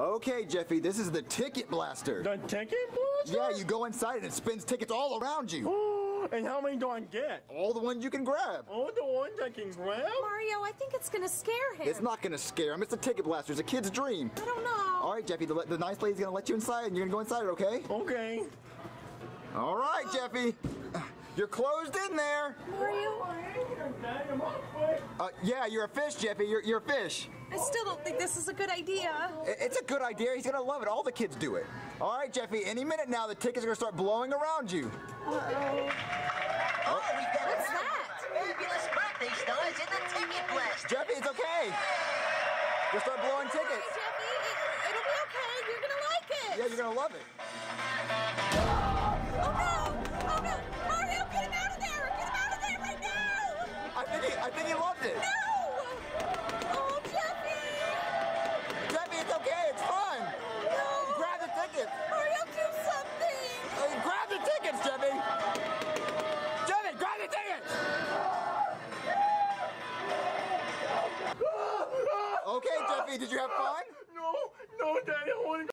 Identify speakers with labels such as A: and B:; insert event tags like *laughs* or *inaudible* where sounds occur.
A: Okay, Jeffy, this is the ticket blaster.
B: The ticket blaster?
A: Yeah, you go inside and it spins tickets all around you.
B: and how many do I get?
A: All the ones you can grab.
B: All the ones I can grab?
C: Mario, I think it's gonna scare him.
A: It's not gonna scare him. It's the ticket blaster. It's a kid's dream.
C: I don't know.
A: All right, Jeffy, the, the nice lady's gonna let you inside and you're gonna go inside, okay?
B: Okay.
A: All right, Jeffy. You're closed in there.
C: Mario,
A: Uh, yeah, you're a fish, Jeffy. You're, you're a fish.
C: I still don't think this is a good idea.
A: It's a good idea. He's gonna love it. All the kids do it. All right, Jeffy. Any minute now, the tickets are gonna start blowing around you.
D: Oh, Oh, we've got
C: What's
D: a
C: that?
D: fabulous birthday stars in the ticket blaster.
A: Jeffy, it's okay. Just start blowing
C: Hey,
A: tickets.
C: Jeffy, it, it'll be okay. You're gonna like it.
A: Yeah, you're gonna love it. I think he loved it.
C: No! Oh, Jeffy!
A: Jeffy, it's okay. It's fun.
C: No!
A: Grab the tickets.
C: Mario, do something!
A: Uh, grab the tickets, Jeffy. Jeffy, grab the tickets. *laughs* Okay, Jeffy, did you have fun?
B: No, no, Daddy, I want to